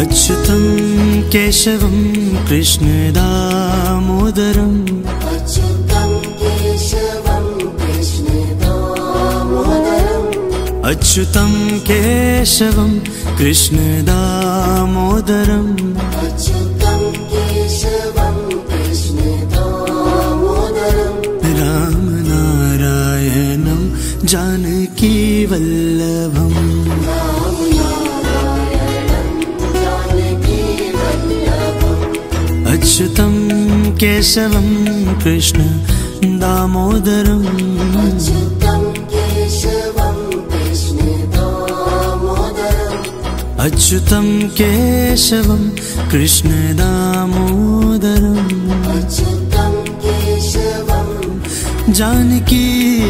अच्युतं केशवं कृष्णदामोदरम् अच्युतं केशवं कृष्णदामोदरम् अच्युतं केशवं कृष्णदामोदरम् अच्युतं केशवं कृष्णदामोदरम् रामनारायणं जानकीवल्लभम् अच्युतं केशवं कृष्ण दामोदरम्। अच्युतं केशवं कृष्ण दामोदरम्। जानकीवल्लभम्